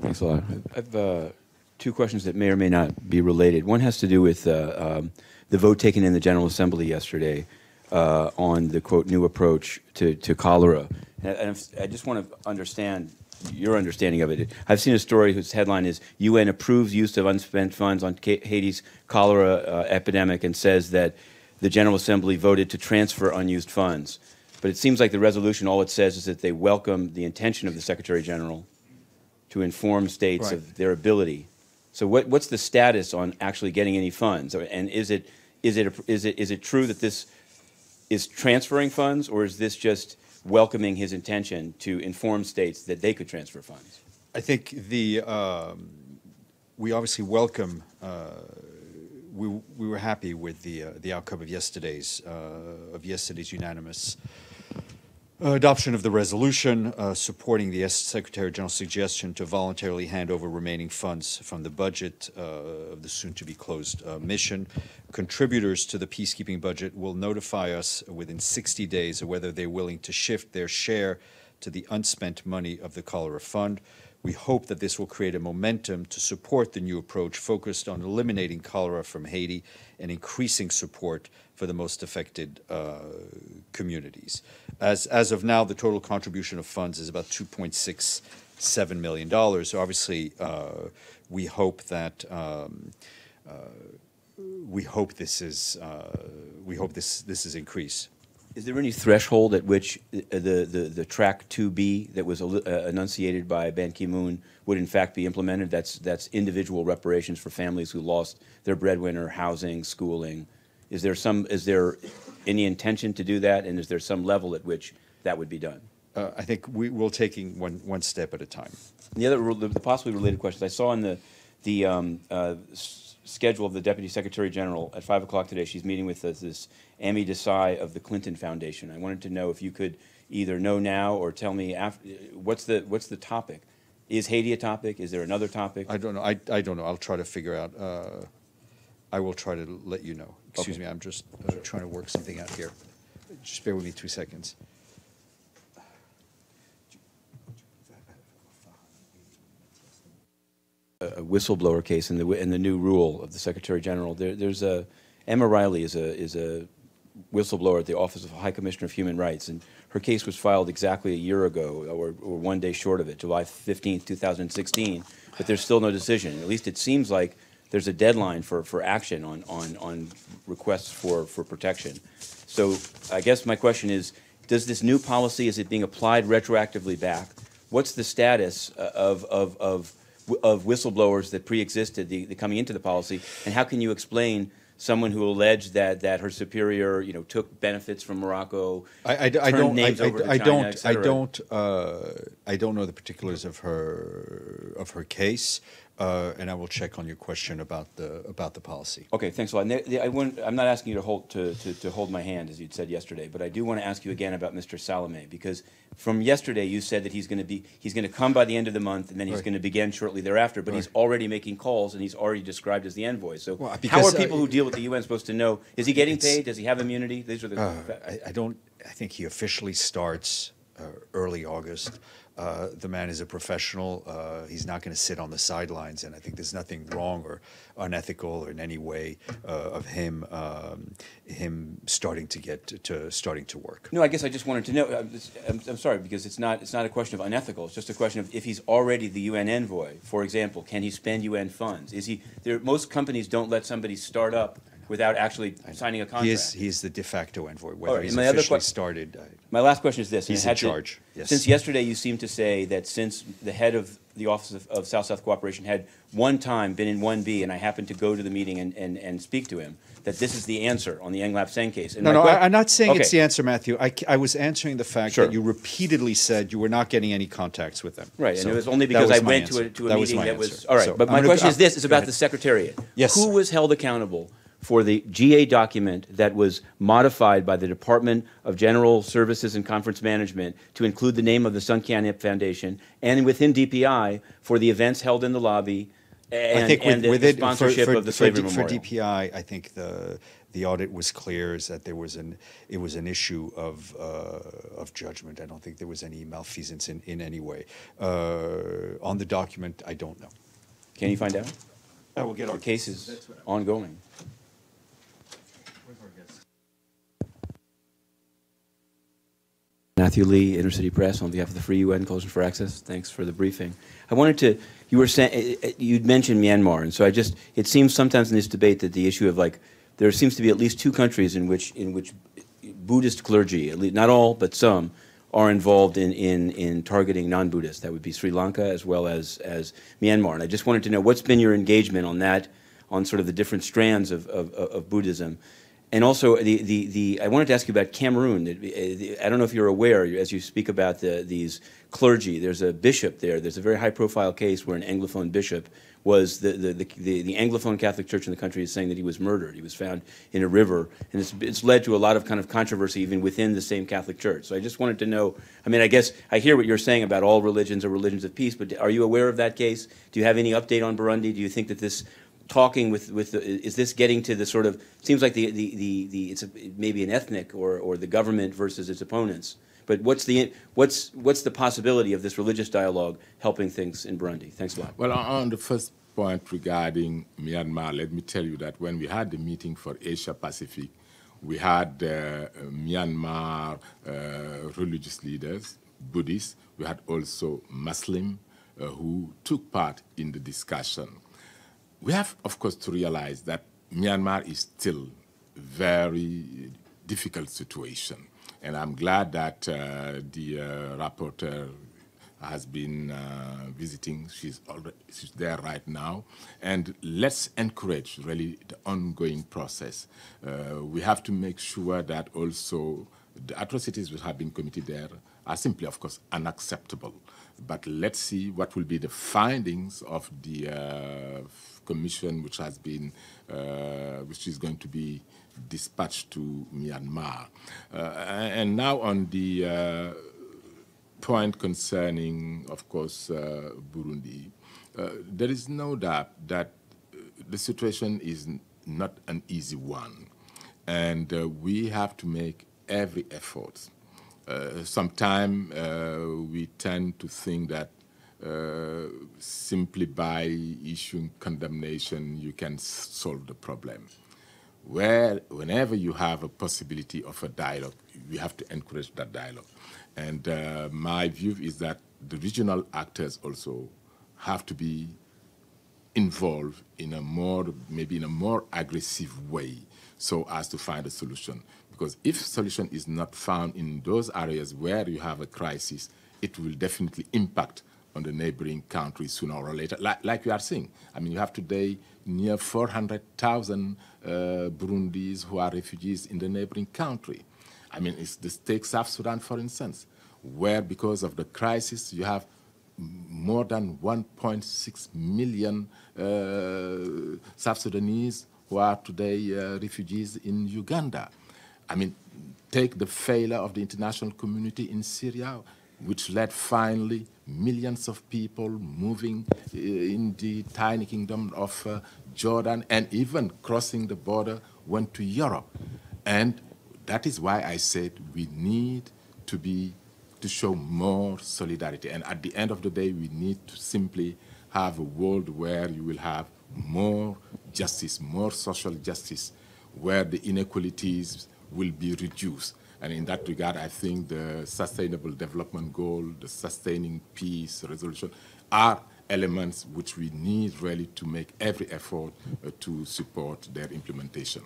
Thanks a lot. I have uh, two questions that may or may not be related. One has to do with uh, um, the vote taken in the General Assembly yesterday uh, on the quote new approach to, to cholera. And, and I just want to understand your understanding of it. I've seen a story whose headline is UN approves use of unspent funds on Haiti's cholera uh, epidemic and says that the General Assembly voted to transfer unused funds. But it seems like the resolution, all it says is that they welcome the intention of the Secretary General to inform states Right. of their ability. So what, what's the status on actually getting any funds? And is it, is it, is it, is it true that this is transferring funds, or is this just welcoming his intention to inform states that they could transfer funds? I think the, um, we obviously welcome, uh, we, we were happy with the, uh, the outcome of yesterday's, uh, of yesterday's unanimous adoption of the resolution uh, supporting the Secretary General's suggestion to voluntarily hand over remaining funds from the budget uh, of the soon-to-be-closed uh, mission. Contributors to the peacekeeping budget will notify us within 60 days of whether they're willing to shift their share to the unspent money of the cholera fund. We hope that this will create a momentum to support the new approach focused on eliminating cholera from Haiti and increasing support for the most affected uh, communities. As, as of now, the total contribution of funds is about $2.67 million. Obviously, uh, we hope that um, uh, we hope this is uh, we hope this this is increased. Is there any threshold at which uh, the, the, the track 2B that was uh, enunciated by Ban Ki-moon would in fact be implemented? That's, that's individual reparations for families who lost their breadwinner, housing, schooling. Is there some, is there any intention to do that, and is there some level at which that would be done? Uh, I think we, we're taking one one step at a time. The other, the the possibly related questions, I saw in the, the um, uh, schedule of the Deputy Secretary General at 5 o'clock today, she's meeting with this- this Amitabh Desai of the Clinton Foundation. I wanted to know if you could either know now or tell me after, what's the, what's the topic? Is Haiti a topic? Is there another topic? I don't know. I, I don't know. I'll try to figure out. Uh, I will try to let you know. Excuse Okay. me. I'm just uh, trying to work something out here. Just bear with me two seconds. A whistleblower case in the, in the new rule of the Secretary General. There, there's a, Emma Reilly is a, is a whistleblower at the Office of High Commissioner of Human Rights, and her case was filed exactly a year ago, or, or one day short of it, July 15th, 2016, but there's still no decision. At least it seems like there's a deadline for, for action on, on, on requests for, for protection. So I guess my question is, does this new policy, is it being applied retroactively back? What's the status uh, of, of, of, of whistleblowers that pre-existed the, the coming into the policy? And how can you explain someone who alleged that, that her superior, you know, took benefits from Morocco, I, I, I don't. I, names over I, I don't. I don't. Uh, I don't know the particulars of her of her case, uh, and I will check on your question about the about the policy. Okay, thanks a lot. And the- the- I I'm not asking you to hold, to, to, to hold my hand, as you'd said yesterday, but I do want to ask you again about Mr. Salamé, because from yesterday, you said that he's going to be, he's going to come by the end of the month, and then he's Right. going to begin shortly thereafter, but he's already making calls, and he's already described as the envoy. So Well, how are because, uh, people who deal with the UN supposed to know? Is he getting paid? Does he have immunity? These are the. Uh, I, I don't. I think he officially starts uh, early August. Uh, the man is a professional. Uh, he's not going to sit on the sidelines, and I think there's nothing wrong or unethical or in any way uh, of him um, him starting to get to, to starting to work. No, I guess I just wanted to know. I'm, I'm, I'm sorry because it's not. It's not a question of unethical. It's just a question of if he's already the UN envoy. For example, can he spend UN funds? Is he? There, most companies don't let somebody start up without actually signing a contract. He is he is the de facto envoy. Whether right, he's my other officially started, My last question is this. He's in had to- charge, yes. Since yesterday, you seem to say that since the head of the Office of, of South-South Cooperation had one time been in 1B, and I happened to go to the meeting and, and, and speak to him, that this is the answer on the Ng Lap Seng case. And No, no, I, I'm not saying it's the answer, Matthew. I, I was answering the fact Sure. that you repeatedly said you were not getting any contacts with them. Right, So and it was only because was I went to a, to a That meeting my that was, all right, So but I'm my question is uh, this, is go about the Secretariat. Yes. Who was held accountable for the GA document that was modified by the Department of General Services and Conference Management to include the name of the Sun Kian Foundation, and within DPI for the events held in the lobby I and, think with, the with it, for, sponsorship for, of the for, Slavery for Memorial? DPI, I think the the audit was clear, is that there was an, it was an issue of, uh, of judgment. I don't think there was any malfeasance in, in any way. Uh, On the document, I don't know. Can you find out? I will get Our cases ongoing. Matthew Lee, Inner City Press, on behalf of the Free UN Coalition for Access. Thanks for the briefing. I wanted to, you were saying, eh, eh, you'd mentioned Myanmar, and so I just, it seems sometimes in this debate that the issue of like, there seems to be at least two countries in which, in which Buddhist clergy, at least, not all, but some, are involved in, in, in targeting non-Buddhists. That would be Sri Lanka as well as, as Myanmar. And I just wanted to know what's been your engagement on that, on sort of the different strands of, of, of Buddhism. And also, the, the, the, I wanted to ask you about Cameroon. I don't know if you're aware, as you speak about the, these clergy, there's a bishop there. There's a very high profile case where an Anglophone bishop was the, the, the, the, Anglophone Catholic Church in the country is saying that he was murdered. He was found in a river, and it's, it's led to a lot of kind of controversy even within the same Catholic Church. So I just wanted to know. I mean, I guess I hear what you're saying about all religions are religions of peace, but are you aware of that case? Do you have any update on Burundi? Do you think that this talking with with the, is this getting to the sort of seems like the the the, the it's a, maybe an ethnic or or the government versus its opponents. But what's the what's what's the possibility of this religious dialogue helping things in Burundi? Thanks a lot. Well on the first point regarding Myanmar let me tell you that when we had the meeting for Asia Pacific we had uh, Myanmar uh, religious leaders Buddhists. We had also Muslim uh, who took part in the discussion we have, of course, to realize that Myanmar is still very difficult situation. And I'm glad that uh, the uh, rapporteur has been uh, visiting. She's, already, she's there right now. And let's encourage really the ongoing process. Uh, we have to make sure that also the atrocities that have been committed there are simply, of course, unacceptable. But let's see what will be the findings of the uh, commission, which has been, uh, which is going to be dispatched to Myanmar. Uh, and now on the uh, point concerning, of course, uh, Burundi, there is no doubt that the situation is not an easy one. And we have to make every effort uh, sometimes uh, we tend to think that uh, simply by issuing condemnation you can solve the problem. Where, whenever you have a possibility of a dialogue, we have to encourage that dialogue. And uh, my view is that the regional actors also have to be involved in a more, maybe in a more aggressive way so as to find a solution. Because if solution is not found in those areas where you have a crisis, it will definitely impact on the neighboring countries sooner or later, like, like we are seeing. I mean, you have today near 400,000 uh, Burundis who are refugees in the neighboring country. I mean, it's the state South Sudan, for instance, where because of the crisis you have more than 1.6 million uh, South Sudanese who are today uh, refugees in Uganda. I mean, take the failure of the international community in Syria, which led finally millions of people moving uh, in the tiny kingdom of uh, Jordan and even crossing the border went to Europe. And that is why I said we need to be to show more solidarity. And at the end of the day, we need to simply have a world where you will have more justice, more social justice, where the inequalities will be reduced. And in that regard, I think the Sustainable Development Goal, the Sustaining Peace Resolution are elements which we need really to make every effort uh, to support their implementation.